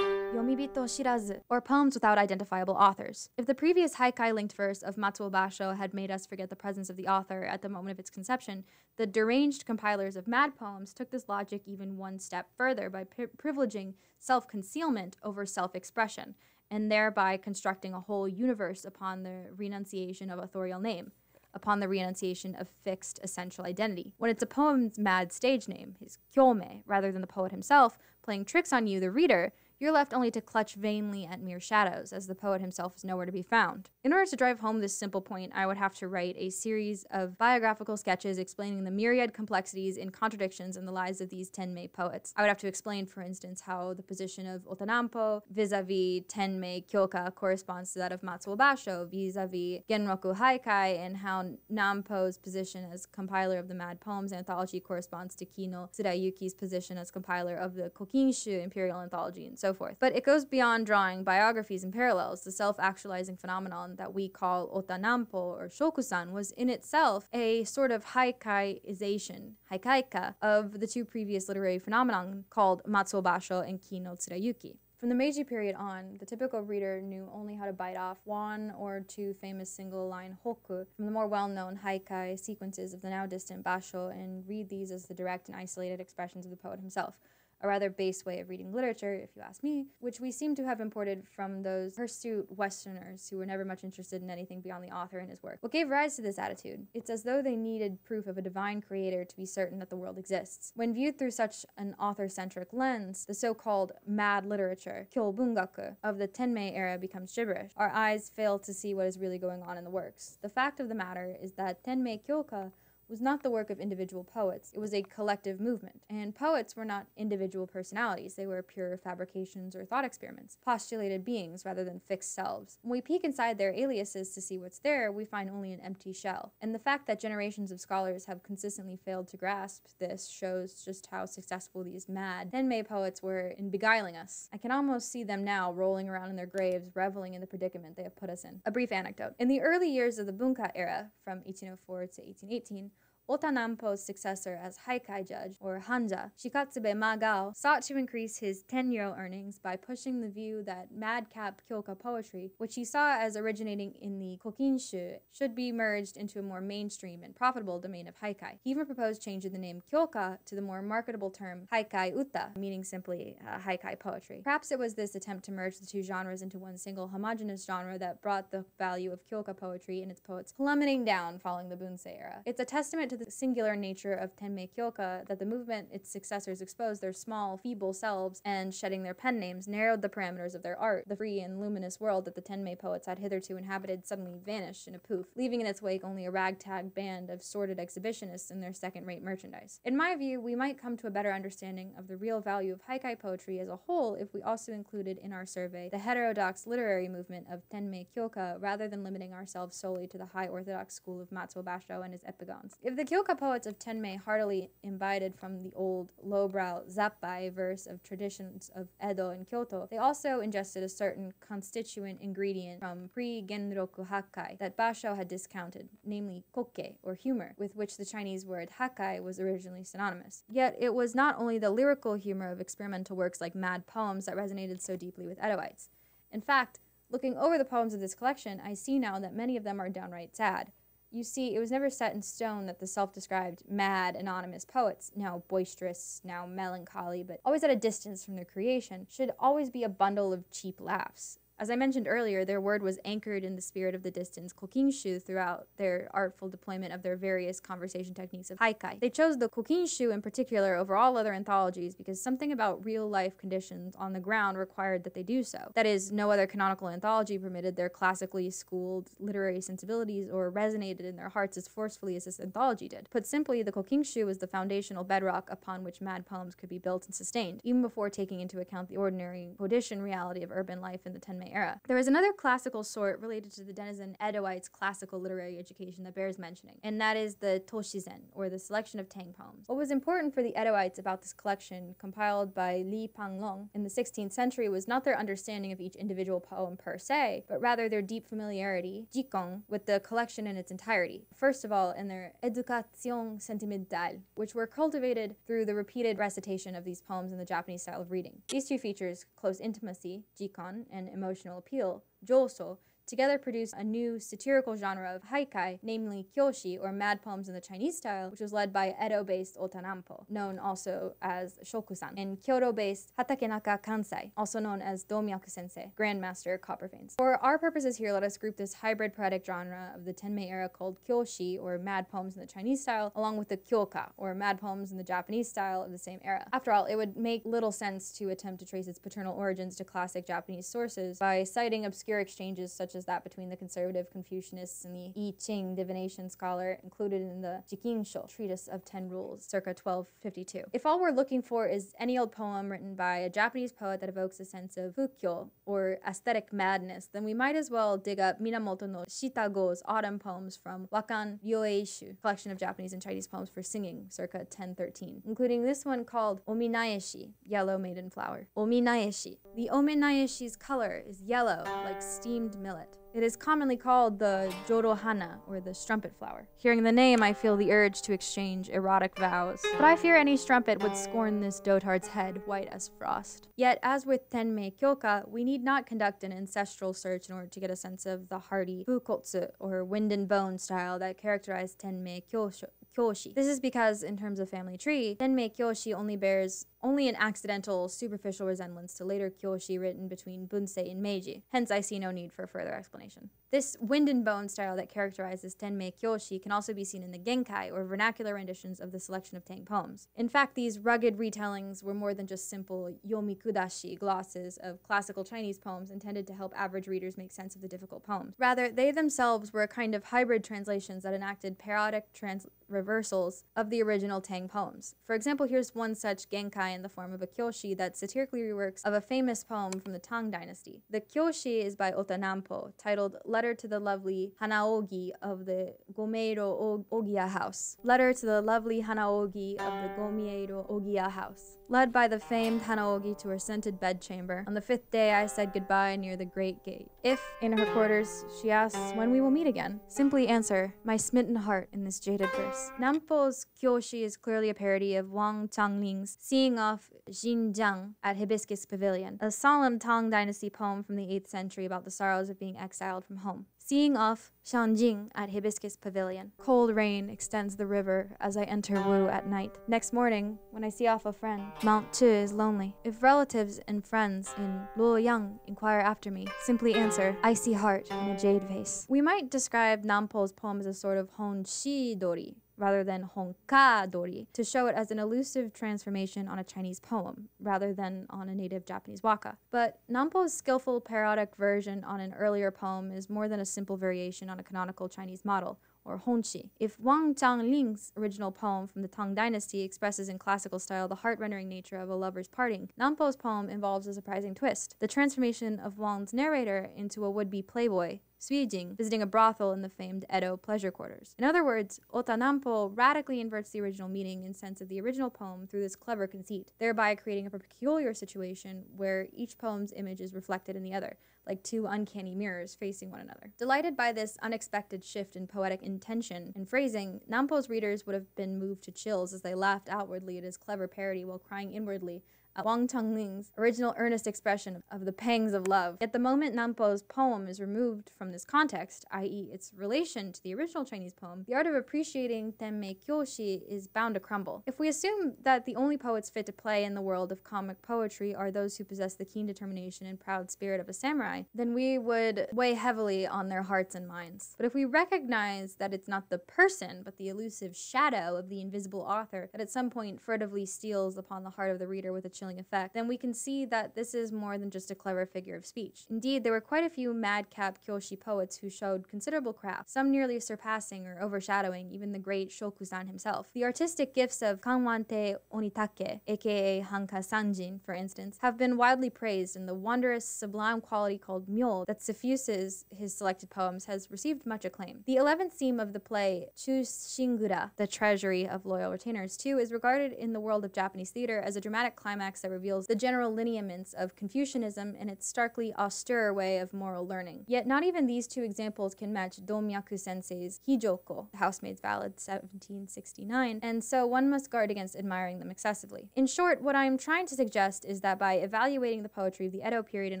Yomibito Shirazu, or poems without identifiable authors. If the previous haikai linked verse of Matsuo Basho had made us forget the presence of the author at the moment of its conception, the deranged compilers of mad poems took this logic even one step further by pri- privileging self concealment over self expression, and thereby constructing a whole universe upon the renunciation of authorial name upon the renunciation of fixed essential identity. When it's a poem's mad stage name, his kyomei, rather than the poet himself, playing tricks on you, the reader, you're left only to clutch vainly at mere shadows, as the poet himself is nowhere to be found. In order to drive home this simple point, I would have to write a series of biographical sketches explaining the myriad complexities and contradictions in the lives of these Tenmei poets. I would have to explain, for instance, how the position of Otanampo vis-a-vis Tenmei Kyoka corresponds to that of Matsuo Basho vis-a-vis Genroku Haikai, and how Nampo's position as compiler of the Mad Poems anthology corresponds to Ki no Tsurayuki's position as compiler of the Kokinshu Imperial Anthology, and so forth. But it goes beyond drawing biographies and parallels. The self actualizing phenomenon that we call otanampo or shokusan was in itself a sort of haikaization, haikaika, of the two previous literary phenomenon called matsubasho and Ki no Tsurayuki. From the Meiji period on, the typical reader knew only how to bite off one or two famous single line hokku from the more well known haikai sequences of the now distant basho and read these as the direct and isolated expressions of the poet himself a rather base way of reading literature, if you ask me, which we seem to have imported from those hirsute Westerners who were never much interested in anything beyond the author and his work. What gave rise to this attitude? It's as though they needed proof of a divine creator to be certain that the world exists. When viewed through such an author centric lens, the so called mad literature, kyobungaku, of the Tenmei era becomes gibberish. Our eyes fail to see what is really going on in the works. The fact of the matter is that Tenmei Kyoka was not the work of individual poets. It was a collective movement. And poets were not individual personalities, they were pure fabrications or thought experiments, postulated beings rather than fixed selves. When we peek inside their aliases to see what's there, we find only an empty shell. And the fact that generations of scholars have consistently failed to grasp this shows just how successful these mad Tenmei poets were in beguiling us. I can almost see them now rolling around in their graves, reveling in the predicament they have put us in. A brief anecdote. In the early years of the Bunka era, from 1804 to 1818, Otanampo's successor as Haikai judge, or Hanja, Shikatsube Magao, sought to increase his tenryō earnings by pushing the view that madcap kyoka poetry, which he saw as originating in the Kokinshu, should be merged into a more mainstream and profitable domain of haikai. He even proposed changing the name kyoka to the more marketable term haikai uta, meaning simply uh, haikai poetry. Perhaps it was this attempt to merge the two genres into one single homogeneous genre that brought the value of kyoka poetry and its poets plummeting down following the Bunsei era. It's a testament to the singular nature of Tenmei Kyoka that the movement its successors exposed their small, feeble selves and shedding their pen names narrowed the parameters of their art. The free and luminous world that the Tenmei poets had hitherto inhabited suddenly vanished in a poof, leaving in its wake only a ragtag band of sordid exhibitionists and their second-rate merchandise. In my view, we might come to a better understanding of the real value of haikai poetry as a whole if we also included in our survey the heterodox literary movement of Tenmei Kyoka rather than limiting ourselves solely to the high orthodox school of Matsuo Basho and his epigons. If the Kyoka poets of Tenmei heartily imbibed from the old lowbrow zappai verse of traditions of Edo and Kyoto, they also ingested a certain constituent ingredient from pre-Genroku Haikai that Basho had discounted, namely koke, or humor, with which the Chinese word haikai was originally synonymous. Yet it was not only the lyrical humor of experimental works like mad poems that resonated so deeply with Edoites. In fact, looking over the poems of this collection, I see now that many of them are downright sad. You see, it was never set in stone that the self described mad, anonymous poets, now boisterous, now melancholy, but always at a distance from their creation, should always be a bundle of cheap laughs. As I mentioned earlier, their word was anchored in the spirit of the distance kokinshu throughout their artful deployment of their various conversation techniques of haikai. They chose the kokinshu in particular over all other anthologies because something about real life conditions on the ground required that they do so. That is, no other canonical anthology permitted their classically schooled literary sensibilities or resonated in their hearts as forcefully as this anthology did. Put simply, the kokinshu was the foundational bedrock upon which mad poems could be built and sustained, even before taking into account the ordinary Hodishan reality of urban life in the Tenmei era. There is another classical sort related to the denizen Edoites' classical literary education that bears mentioning, and that is the Toshisen, or the selection of Tang poems. What was important for the Edoites about this collection, compiled by Li Panlong in the 16th century, was not their understanding of each individual poem per se, but rather their deep familiarity, jikon, with the collection in its entirety. First of all, in their Education Sentimentale, which were cultivated through the repeated recitation of these poems in the Japanese style of reading. These two features, close intimacy, jikon, and emotional emotional appeal, joso, together produced a new satirical genre of haikai, namely kyoshi, or mad poems in the Chinese style, which was led by Edo-based Otanampo, known also as Shokusan, and Kyoto-based Hatakenaka Kansai, also known as Domyaku Sensei, Grandmaster Copperveins. For our purposes here, let us group this hybrid poetic genre of the Tenmei era called kyoshi, or mad poems in the Chinese style, along with the kyoka, or mad poems in the Japanese style of the same era. After all, it would make little sense to attempt to trace its paternal origins to classic Japanese sources by citing obscure exchanges such as as that between the conservative Confucianists and the I Ching divination scholar included in the Jikkinsho Treatise of Ten Rules, circa 1252. If all we're looking for is any old poem written by a Japanese poet that evokes a sense of fukyo, or aesthetic madness, then we might as well dig up Minamoto no Shitago's autumn poems from Wakan Roeishu, collection of Japanese and Chinese poems for singing, circa 1013, including this one called Ominaeshi, Yellow Maiden Flower. Ominaeshi. The Ominaeshi's color is yellow, like steamed millet It is commonly called the Jorohana, or the strumpet flower. Hearing the name, I feel the urge to exchange erotic vows. But I fear any strumpet would scorn this dotard's head, white as frost. Yet, as with Tenmei Kyoka, we need not conduct an ancestral search in order to get a sense of the hardy Fukotsu, or wind and bone style that characterized Tenmei Kyosho. Kyoshi. This is because, in terms of family tree, Tenmei Kyoshi only bears only an accidental, superficial resemblance to later Kyoshi written between Bunsei and Meiji. Hence, I see no need for further explanation. This wind and bone style that characterizes Tenmei Kyoshi can also be seen in the Genkai, or vernacular renditions of the selection of Tang poems. In fact, these rugged retellings were more than just simple yomikudashi glosses of classical Chinese poems intended to help average readers make sense of the difficult poems. Rather, they themselves were a kind of hybrid translations that enacted parodic trans reversals of the original Tang poems. For example, here's one such Genkai in the form of a kyoshi that satirically reworks of a famous poem from the Tang dynasty. The kyoshi is by Ota Nampo, titled Letter to the Lovely Hanaogi of the Gomeiro Ogiya House. Letter to the Lovely Hanaogi of the Gomeiro Ogiya House. Led by the famed Hanaogi to her scented bedchamber, on the fifth day I said goodbye near the great gate. If, in her quarters, she asks when we will meet again, simply answer, my smitten heart in this jaded verse. Nampo's Kyoshi is clearly a parody of Wang Changling's Seeing Off Xin Jian at Hibiscus Pavilion, a solemn Tang Dynasty poem from the 8th century about the sorrows of being exiled from home. Seeing off Xin Jian at Hibiscus Pavilion. Cold rain extends the river as I enter Wu at night. Next morning, when I see off a friend, Mount Tu is lonely. If relatives and friends in Luoyang inquire after me, simply answer, I see heart in a jade vase. We might describe Nampo's poem as a sort of Hon Shi Dori, rather than honka dori to show it as an elusive transformation on a Chinese poem rather than on a native Japanese waka. But Nampo's skillful parodic version on an earlier poem is more than a simple variation on a canonical Chinese model or Honshi. If Wang Changling's original poem from the Tang Dynasty expresses in classical style the heart-rendering nature of a lover's parting, Nampo's poem involves a surprising twist, the transformation of Wang's narrator into a would-be playboy Suijing, visiting a brothel in the famed Edo pleasure quarters. In other words, Otanampo radically inverts the original meaning and sense of the original poem through this clever conceit, thereby creating a peculiar situation where each poem's image is reflected in the other, like two uncanny mirrors facing one another. Delighted by this unexpected shift in poetic intention and phrasing, Nampo's readers would have been moved to chills as they laughed outwardly at his clever parody while crying inwardly Uh, Wang Changling's original earnest expression of the pangs of love. Yet the moment Nampo's poem is removed from this context, i.e., its relation to the original Chinese poem, the art of appreciating Tenmei Kyoshi is bound to crumble. If we assume that the only poets fit to play in the world of comic poetry are those who possess the keen determination and proud spirit of a samurai, then we would weigh heavily on their hearts and minds. But if we recognize that it's not the person, but the elusive shadow of the invisible author that at some point furtively steals upon the heart of the reader with a chilling effect, then we can see that this is more than just a clever figure of speech. Indeed, there were quite a few madcap Kyoshi poets who showed considerable craft, some nearly surpassing or overshadowing even the great Shokusan himself. The artistic gifts of Kanwatei Onitake, aka Hanka Sanjin, for instance, have been widely praised, and the wondrous, sublime quality called myo that suffuses his selected poems has received much acclaim. The 11th theme of the play, Chushingura, the treasury of loyal retainers, too, is regarded in the world of Japanese theater as a dramatic climax that reveals the general lineaments of Confucianism and its starkly austere way of moral learning. Yet not even these two examples can match Domyaku sensei's Hijoko, the Housemaid's Ballad, 1769, and so one must guard against admiring them excessively. In short, what I am trying to suggest is that by evaluating the poetry of the Edo period in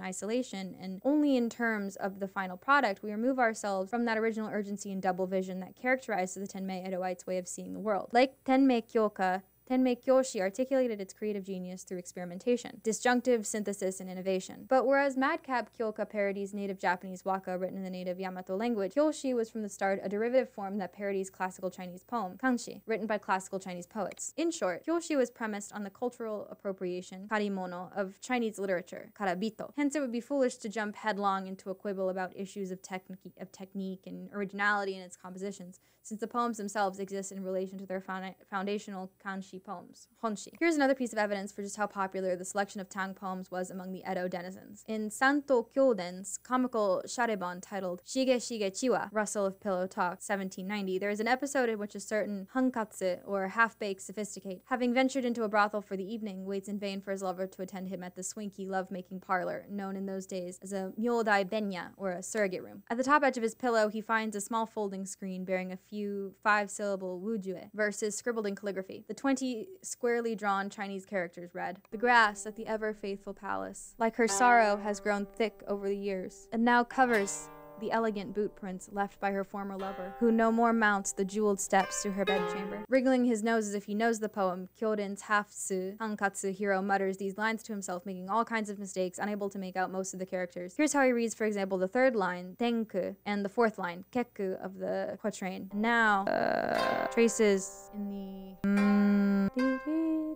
isolation and only in terms of the final product, we remove ourselves from that original urgency and double vision that characterized the Tenmei Edoites' way of seeing the world. Like Tenmei Kyoka, Tenmei Kyoshi articulated its creative genius through experimentation, disjunctive synthesis, and innovation. But whereas Madcap Kyoka parodies native Japanese waka written in the native Yamato language, Kyoshi was from the start a derivative form that parodies classical Chinese poem, kanshi, written by classical Chinese poets. In short, Kyoshi was premised on the cultural appropriation, karimono, of Chinese literature, karabito. Hence, it would be foolish to jump headlong into a quibble about issues of, technique, of technique and originality in its compositions, since the poems themselves exist in relation to their foundational kanshi Poems. Honshi. Here's another piece of evidence for just how popular the selection of Tang poems was among the Edo denizens. In Santo Kyoden's comical sharebon titled Shige Shige Chiwa, Rustle of Pillow Talk, 1790, there is an episode in which a certain hankatsu, or half-baked sophisticate, having ventured into a brothel for the evening, waits in vain for his lover to attend him at the swinky love-making parlor, known in those days as a myodai benya, or a surrogate room. At the top edge of his pillow, he finds a small folding screen bearing a few five-syllable wujue verses scribbled in calligraphy. The 20 squarely drawn Chinese characters read, The grass at the ever-faithful palace, like her sorrow, has grown thick over the years, and now covers the elegant boot prints left by her former lover, who no more mounts the jeweled steps to her bedchamber. Wriggling his nose as if he knows the poem, Kyoden's half-su hankatsu hero mutters these lines to himself, making all kinds of mistakes, unable to make out most of the characters. Here's how he reads, for example, the third line, tenku, and the fourth line, keku, of the quatrain. Now, uh, traces in the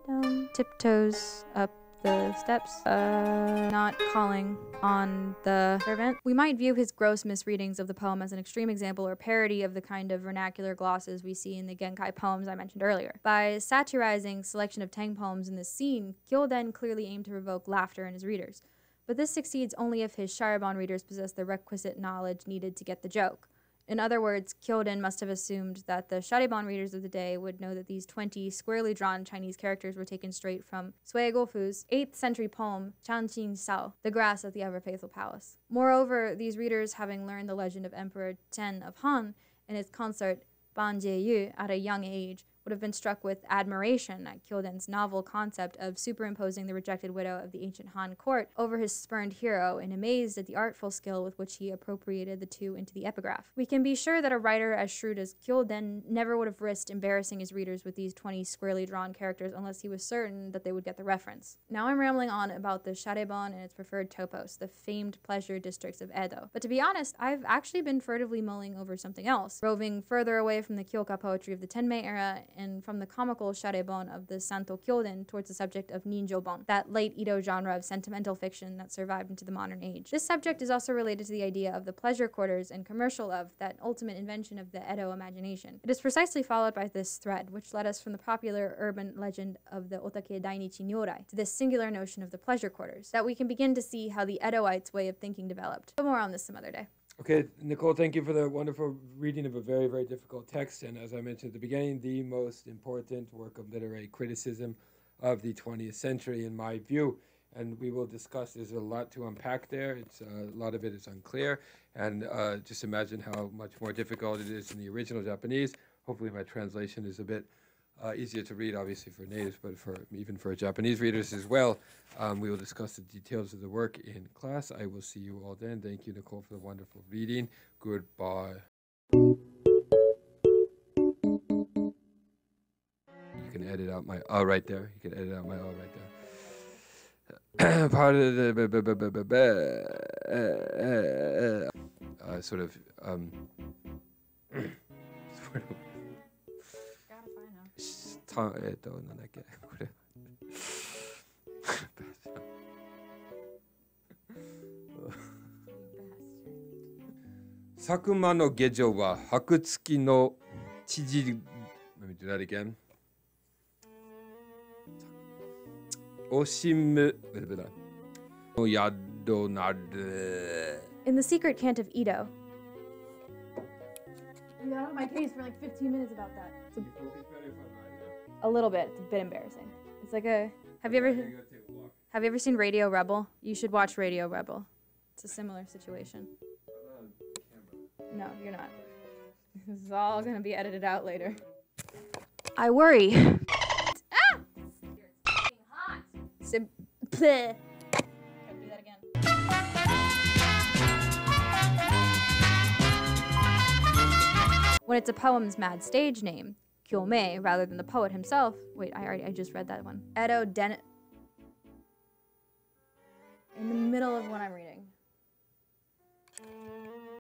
mm, tiptoes up the steps, uh, not calling on the servant. We might view his gross misreadings of the poem as an extreme example or parody of the kind of vernacular glosses we see in the Genkai poems I mentioned earlier. By satirizing selection of Tang poems in this scene, Kyoden clearly aimed to provoke laughter in his readers. But this succeeds only if his Sharebon readers possess the requisite knowledge needed to get the joke. In other words, Kyoden must have assumed that the Sharebon readers of the day would know that these 20 squarely drawn Chinese characters were taken straight from Sui Gofu's 8th century poem, Chanqing Sao, The Grass at the Ever Faithful Palace. Moreover, these readers, having learned the legend of Emperor Ten of Han and his consort Ban Jie at a young age, would have been struck with admiration at Kyoden's novel concept of superimposing the rejected widow of the ancient Han court over his spurned hero and amazed at the artful skill with which he appropriated the two into the epigraph. We can be sure that a writer as shrewd as Kyoden never would have risked embarrassing his readers with these 20 squarely drawn characters unless he was certain that they would get the reference. Now I'm rambling on about the Sharebon and its preferred topos, the famed pleasure districts of Edo. But to be honest, I've actually been furtively mulling over something else, roving further away from the Kyoka poetry of the Tenmei era and from the comical sharebon of the Santo Kyoden towards the subject of ninjobon, that late Edo genre of sentimental fiction that survived into the modern age. This subject is also related to the idea of the pleasure quarters and commercial of that ultimate invention of the Edo imagination. It is precisely followed by this thread, which led us from the popular urban legend of the Otake Dainichi Nyorai to this singular notion of the pleasure quarters, that we can begin to see how the Edoites' way of thinking developed. But more on this some other day. Okay, Nicole, thank you for the wonderful reading of a very, very difficult text. And as I mentioned at the beginning, the most important work of literary criticism of the 20th century, in my view. And we will discuss, there's a lot to unpack there. It's uh, A lot of it is unclear. And uh, just imagine how much more difficult it is in the original Japanese. Hopefully, my translation is a bit uh, easier to read, obviously, for natives, but for even for Japanese readers as well. Um, we will discuss the details of the work in class. I will see you all then. Thank you, Nicole, for the wonderful reading. Goodbye. You can edit out my oh right there. You can edit out my oh right there. Part of the uh, sort of um, sort of たえっ、となんだっけこれ佐久間の下女は白月の縮り Let me do that again 惜しむの宿なる In the secret cant of Edo. I got on my case for like 15 minutes about that. A, little bit. It's a bit embarrassing. It's like a. Have you ever have you ever seen Radio Rebel? You should watch Radio Rebel. It's a similar situation. No, you're not. This is all gonna be edited out later. I worry. ah! Sim- Bleh. Gotta do that again. When it's a poem's mad stage name, Kyomei, rather than the poet himself. Wait, I already I just read that one. Edo Den. In the middle of what I'm reading.